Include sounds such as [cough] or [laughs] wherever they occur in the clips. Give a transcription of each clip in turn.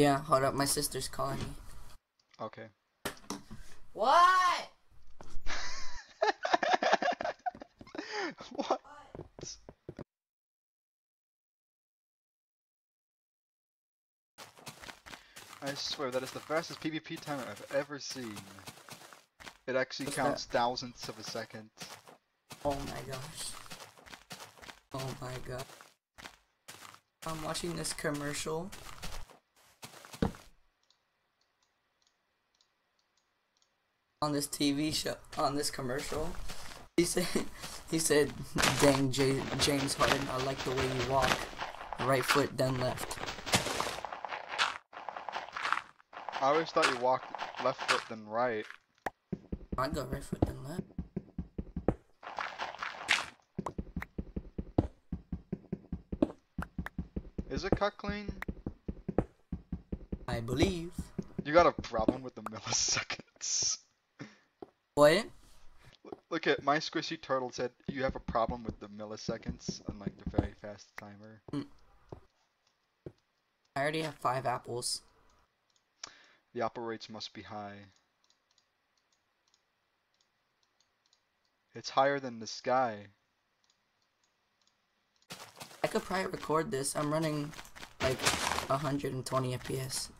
Yeah, hold up. My sister's calling me. Okay. What? [laughs] what? I swear that is the fastest PvP timer I've ever seen. It actually What's counts thousandths of a second. Oh my gosh. Oh my god. I'm watching this commercial. On this TV show, on this commercial, he said, he said, "Dang, J- James Harden, I like the way you walk. Right foot, then left." I always thought you walked left foot then right. I go right foot, then left. Is it cut clean? I believe. You got a problem with the milliseconds. What? Look- at my squishy turtle said you have a problem with the milliseconds, unlike the very fast timer. Hmm. I already have five apples. The apple rates must be high. It's higher than the sky. I could probably record this. I'm running like 120 FPS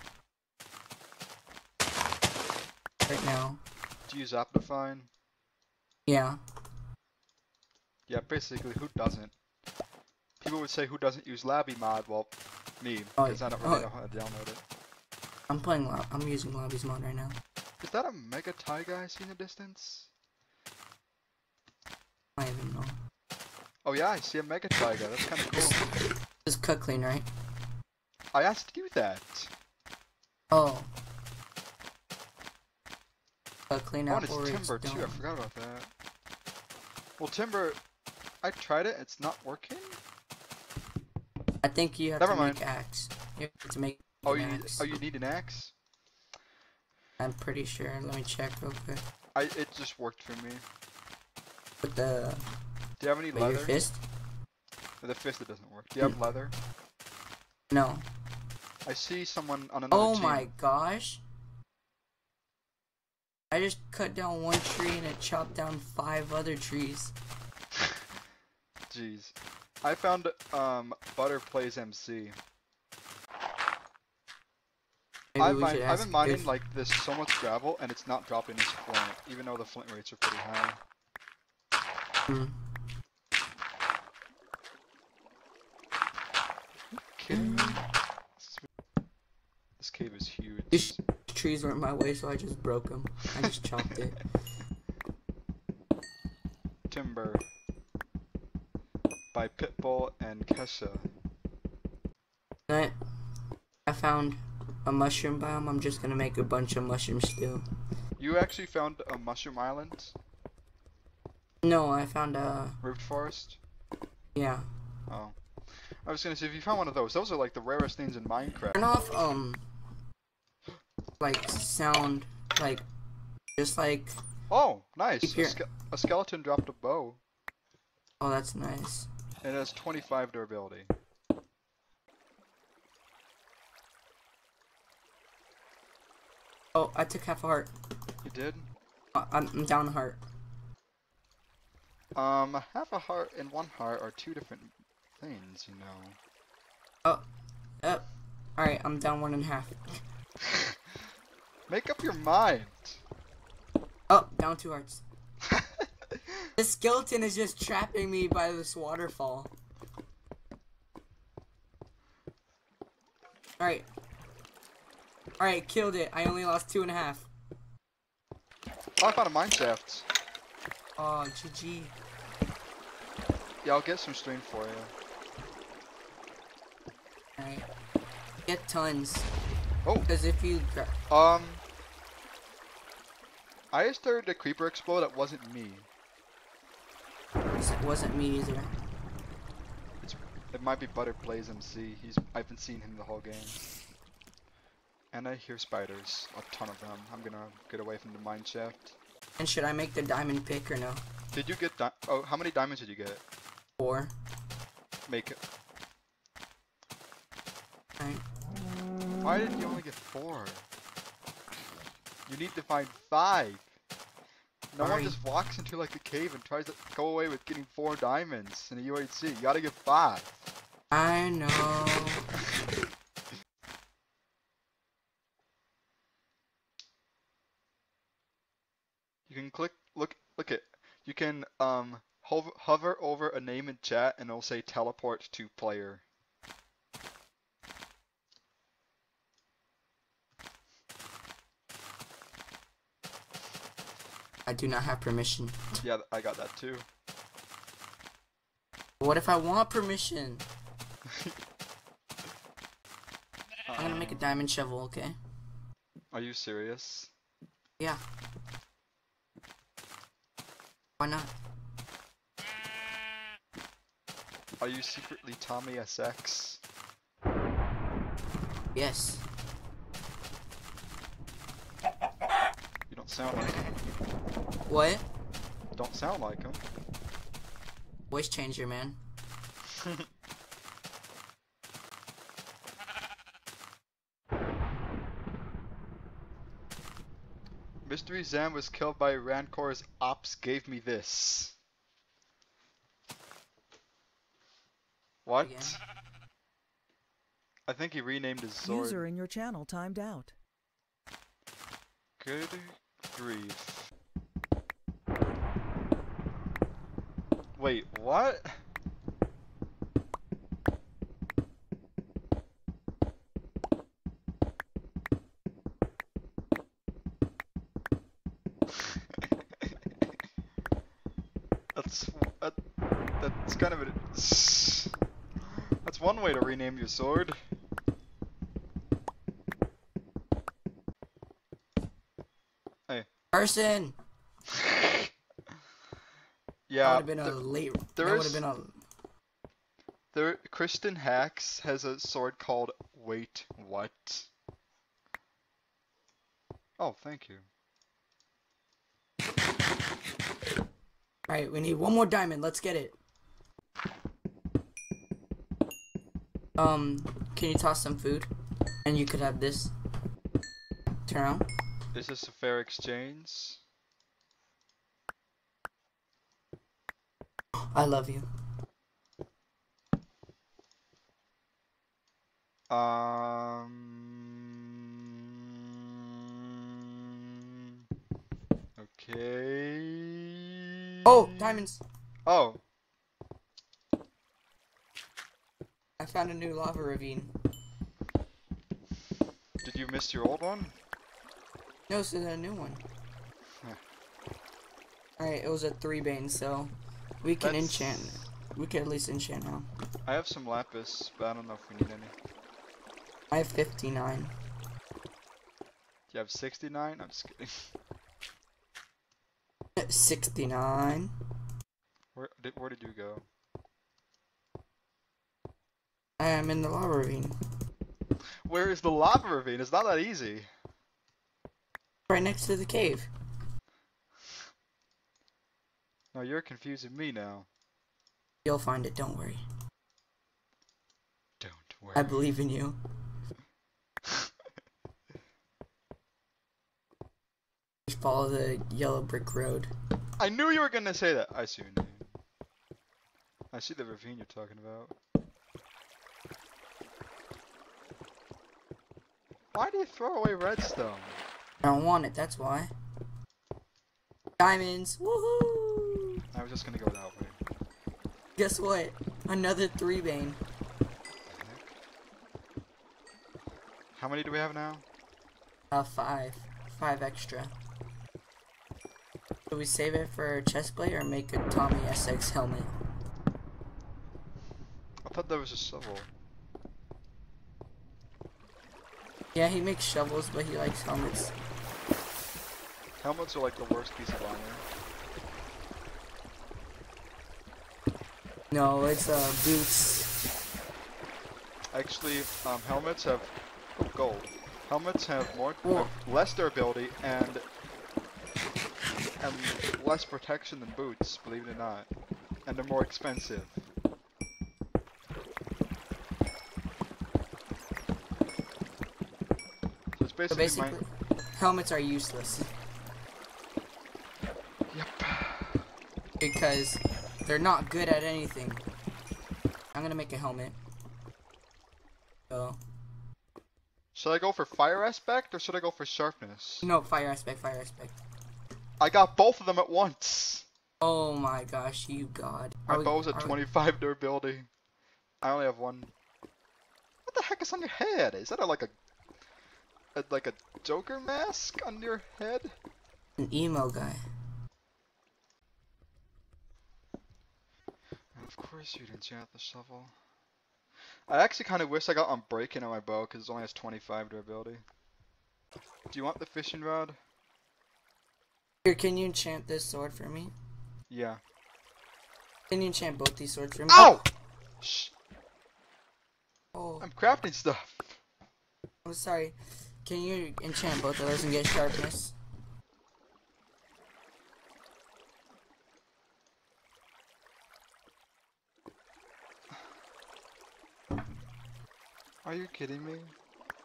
right now. Use Optifine? Yeah. Yeah, basically, who doesn't? People would say who doesn't use Laby mod? Well, me, Oh, I don't really oh. know how to download it. I'm playing. I'm using Laby's mod right now. Is that a Mega Taiga I see in the distance? I don't even know. Oh yeah, I see a Mega Taiga. That's kind of cool. This is cut clean, right? I asked you that. Oh. Cut clean Oh, and apple it's Timber too. I forgot about that. Well, Timber, I tried it. It's not working. I think you have Never to mind. make axe. You have to make Oh, you axe. oh you need an axe. I'm pretty sure. Let me check real quick. I it just worked for me. With the Do you have any with your leather? fist? With the fist, it doesn't work. Do you have hmm. leather? No. I see someone on another Oh team. my gosh. I just cut down one tree and it chopped down five other trees. [laughs] Jeez. I found um Butter plays MC. I've, we I've been mining if- like this so much gravel and it's not dropping this flint, even though the flint rates are pretty high. Hmm. Kidding me? This, is- this cave is huge. These trees were in my way, so I just broke them. I just chopped it. Timber by Pitbull and Kesha. I, I found a mushroom biome. I'm just gonna make a bunch of mushroom stew. You actually found a mushroom island, No, I found a Roofed Forest. yeah. Oh, I was gonna say if you found one of those, those are like the rarest things in Minecraft. Turn off um like sound like just like Oh, nice. A, ske- a skeleton dropped a bow. oh that's nice. It has 25 durability. Oh, I took half a heart. You did? Uh, I'm, I'm down a heart. Um, half a heart and one heart are two different things, you know. Oh, uh, all right. I'm down one and a half. Make up your mind. Oh, down two hearts. [laughs] The skeleton is just trapping me by this waterfall. Alright. Alright, killed it. I only lost two and a half. oh, I found a mine shaft. Oh, GG. Yeah, I'll get some stream for you. Alright. Get tons. Oh, Because if you. Um, I just heard a creeper explode. That wasn't me. it wasn't me either. It might be Butter Plays MC. He's I've been seeing him the whole game. And I hear spiders, a ton of them. I'm gonna get away from the mine shaft. And should I make the diamond pick or no? Did you get di- oh how many diamonds did you get? Four. Make it. Alright. Why did you only get four? You need to find five. No one just walks into like a cave and tries to go away with getting four diamonds in a UHC. You gotta get five. I know. You can click, look, look it. You can um hover, hover over a name in chat and it'll say teleport to player. I do not have permission. Yeah, I got that too. What if I want permission? [laughs] I'm gonna make a Um, diamond shovel, okay? Are you serious? Yeah. Why not? Are you secretly Tommy SX? Yes. You don't sound like him. What? Don't sound like him. Voice changer, man. [laughs] Mystery Zam was killed by Rancor's ops gave me this. What? Again? I think he renamed his sword. User in your channel timed out. Good grief. Wait, what? [laughs] that's that, that's kind of a, that's one way to rename your sword. Hey. Person! Yeah, that would have been a there- late. there that would have been a. There, Kristen Hacks has a sword called Wait What? Oh, thank you. Alright, we need one more diamond. Let's get it. Um, can you toss some food? And you could have this. Turn around. Is this a fair exchange? I love you. Um. Okay. Oh, diamonds! Oh, I found a new lava ravine. did you miss your old one? No, this is a new one. Alright, it was a three vein, so we can That's- enchant. We can at least enchant now. I have some lapis, but I don't know if we need any. I have 59. Do you have 69? I'm just kidding. [laughs] 69. Where did where did you go? I am in the lava ravine. Where is the lava ravine? It's not that easy. Right next to the cave. No, you're confusing me now. You'll find it, don't worry. Don't worry. I believe in you. [laughs] Just follow the yellow brick road. I knew you were gonna say that. I see your name. I see the ravine you're talking about. Why do you throw away redstone? I don't want it, that's why. Diamonds! Woohoo! Just gonna go that way. Guess what? Another three vein. How many do we have now? Uh, five. Five extra. Do we save it for a chest plate or make a Tommy SX helmet? I thought there was a shovel. Yeah, he makes shovels, but he likes helmets. Helmets are like the worst piece of armor. No, it's uh boots. Actually, um, helmets have gold. Helmets have more, have less durability and and less protection than boots. Believe it or not, and they're more expensive. it's So basically, basically, helmets are useless. Yep. because they're not good at anything. I'm gonna make a helmet. So Should I go for fire aspect or should I go for sharpness? no fire aspect, fire aspect. I got both of them at once. Oh my gosh, you god. My Are we- bow's at are we- 25 durability. I only have one. What the heck is on your head? Is that a, like a, a like a Joker mask on your head? An emo guy. Of course you'd enchant the shovel. I actually kind of wish I got Unbreaking on my bow because it only has 25 durability. Do you want the fishing rod? Here, can you enchant this sword for me? Yeah. Can you enchant both these swords for me? Ow! Shh! Oh, I'm crafting stuff. I'm sorry. Can you enchant both of those and get sharpness? Are you kidding me?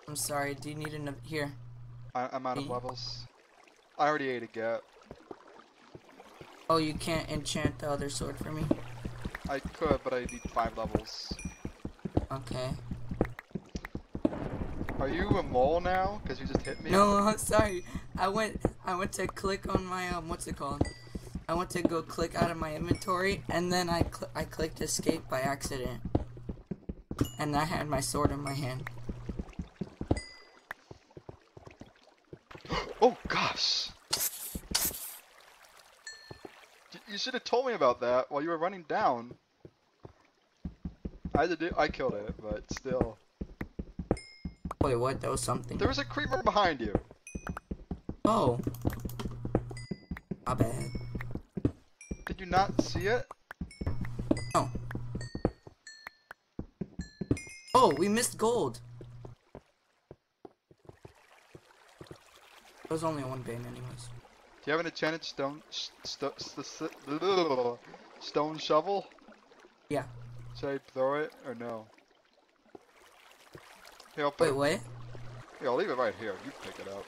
I'm sorry. Do you need another? Here. I I'm out of levels. I already ate a gap. Oh, you can't enchant the other sword for me. I could, but I need five levels. Okay. Are you a mole now? Because you just hit me? No, I'm sorry. I went. I went to click on my um. What's it called? I went to go click out of my inventory, and then I cl I clicked escape by accident, and I had my sword in my hand. [gasps] Oh gosh! You should have told me about that while you were running down. I did. I killed it, but still. Wait, what? That was something. There was a creeper behind you. Oh. My bad. Did you not see it? Oh, we missed gold. There was only one bin, anyways. Do you have an enchanted stone st- st- stone shovel? Yeah. Should I throw it or no? Here, I'll put Wait, what? Here, I'll leave it right here. You pick it up.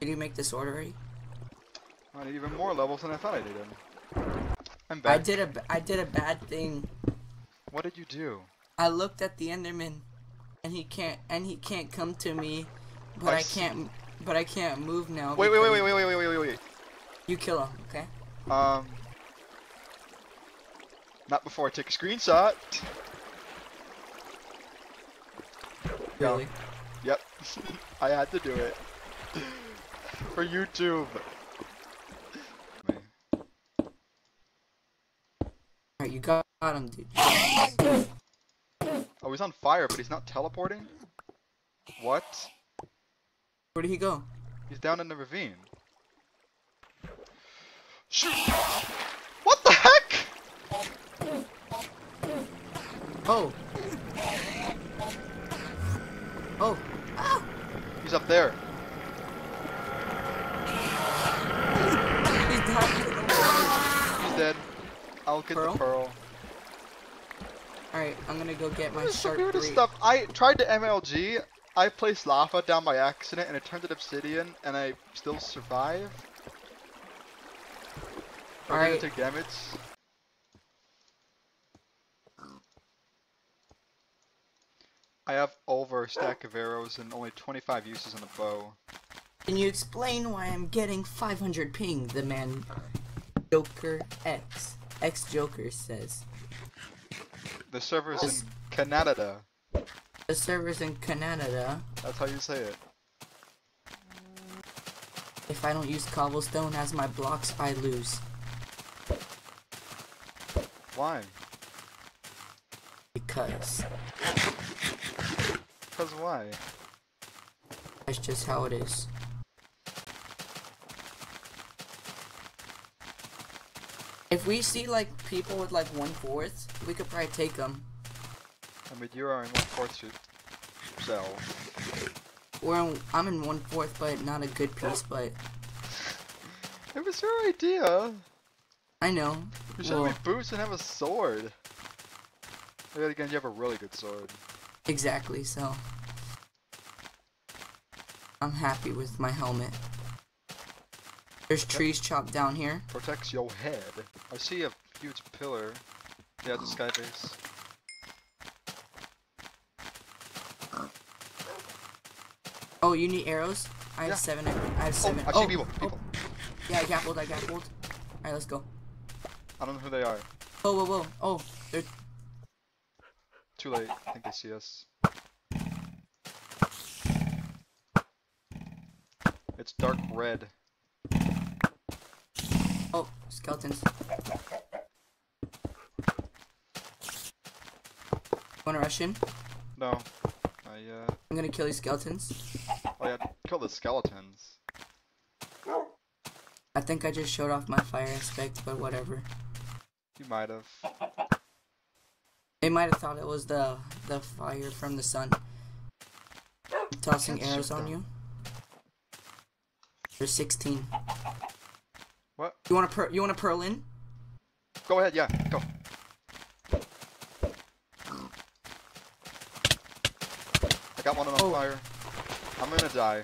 Did you make this order already? I need even more levels than I thought I needed. I'm I did a I did a bad thing. What did you do? I looked at the Enderman, and he can't and he can't come to me, but I I, can't but I can't move now. Wait, wait, wait, wait, wait, wait, wait, wait, wait, You kill him, okay? Um. Not before I take a screenshot. Really? Yep. [laughs] I had to do it. [laughs] For YouTube. Me. Alright, you got him, dude. Oh, he's on fire, but he's not teleporting? What? Where did he go? He's down in the ravine. Shoot! What the heck? Oh. Oh. Ah! He's up there. I'll get Pearl? the pearl. Alright, I'm gonna go get my This is the weirdest three. stuff. I tried to MLG. I placed lava down by accident and it turned to obsidian and I still survived. I Alright. didn't take damage. I have over a stack of arrows and only 25 uses on the bow. Can you explain why I'm getting 500 ping? The man Joker X X Joker says. The server's in Canada. The servers in Canada. That's how you say it. If I don't use cobblestone as my blocks, I lose. Why? Because Because why? that's just how it is. If we see like people with like one fourth, we could probably take them. I mean, you are in one fourth yourself. Or I'm in one fourth, but not a good piece. But [laughs] It was your idea. I know. You should Well, have boots and have a sword. But again, you have a really good sword. Exactly, so I'm happy with my helmet. There's trees chopped down here. Protects your head. I see a huge pillar. Yeah, the sky base. Oh, you need arrows? I have Yeah. seven. I have Oh, seven. I see oh, people. Oh. People. Yeah, I grappled. I grappled. Alright, let's go. I don't know who they are. Whoa, whoa, whoa. Oh, they're Too late. I think they see us. It's dark red. Oh skeletons. Wanna rush in? No. I uh. I'm gonna kill these skeletons. Oh yeah. Kill the skeletons. I think I just showed off my fire aspect, but whatever. You might have. They might have thought it was the the fire from the sun. Tossing arrows on them. you. There's 16. What? You want to per you want to pearl in? Go ahead. Yeah. Go. I got one on Oh. fire. I'm gonna die.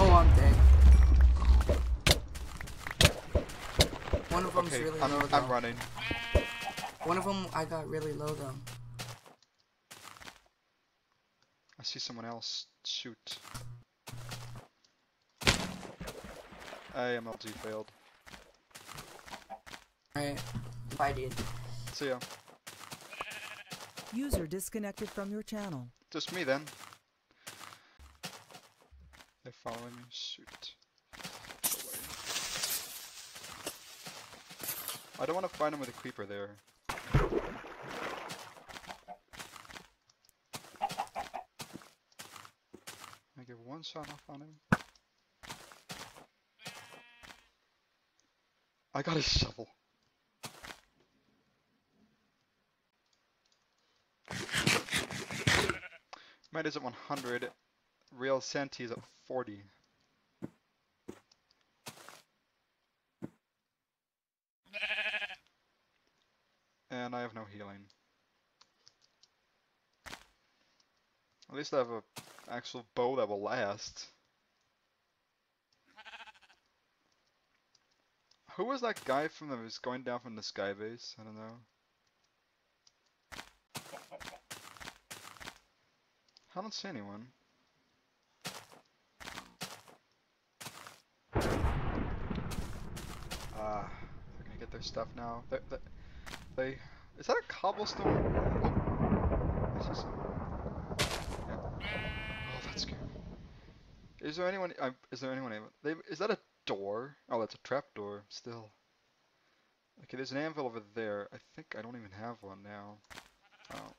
Oh, I'm dead. One of them's Okay. really I'm, low I'm running. One of them I got really low though. I see someone else. Shoot. AMLG failed. Alright. Bye, dude. See ya. User disconnected from your channel. Just me then. They're following me. Shoot. I don't want to find him with a creeper there. I get one shot off on him. I got a shovel. Might is at 100. Real Senti is at 40. And I have no healing. At least I have a actual bow that will last. Who was that guy from the was going down from the sky base? I don't know. I don't see anyone. Ah, they're gonna get their stuff now. They, they, they is that a cobblestone? Oh, I see some. Yeah. Oh, that's scary. Is there anyone? Uh, is there anyone? They, is that a door? Oh, that's a trap door. Still. Okay, there's an anvil over there. I think I don't even have one now. Oh.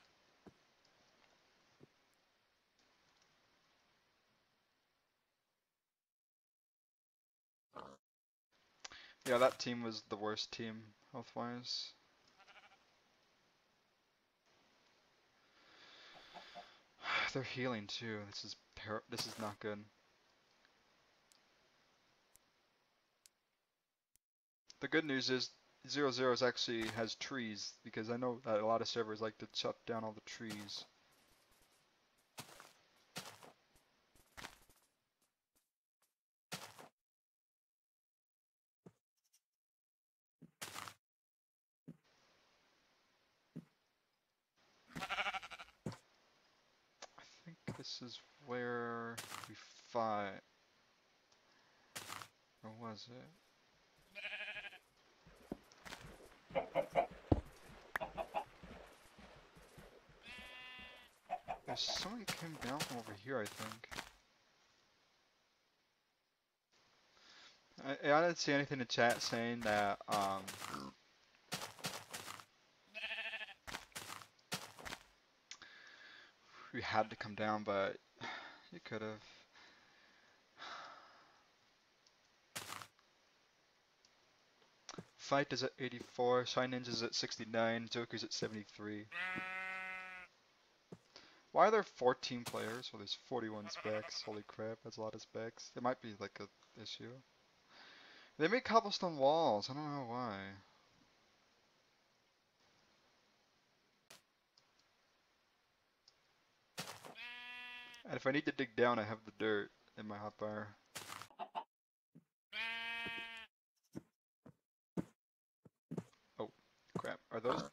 Yeah, that team was the worst team health-wise. [sighs] They're healing too. This is this is not good. The good news is Zero Zero's actually has trees because I know that a lot of servers like to chop down all the trees. I think this is where we fight. Or was it? There's someone came down from over here, I think. I, I didn't see anything in chat saying that, um... We had to come down, but you could have. Fight is at 84, Shine is at 69, Joker's at 73. Why are there 14 players? Well, there's 41 specs. Holy crap, that's a lot of specs. It might be like a issue. They make cobblestone walls. I don't know why. And if I need to dig down, I have the dirt in my hotbar.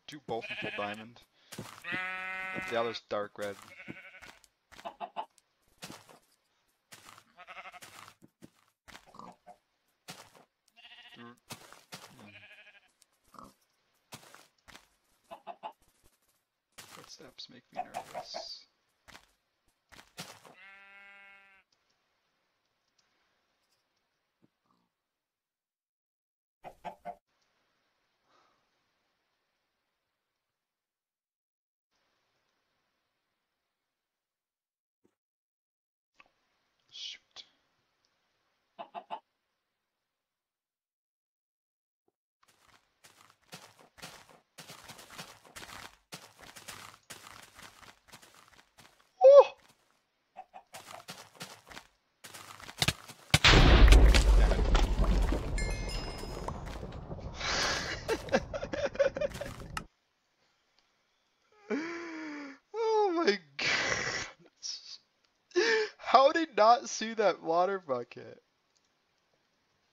two both people diamond. The other's dark red. not see that water bucket?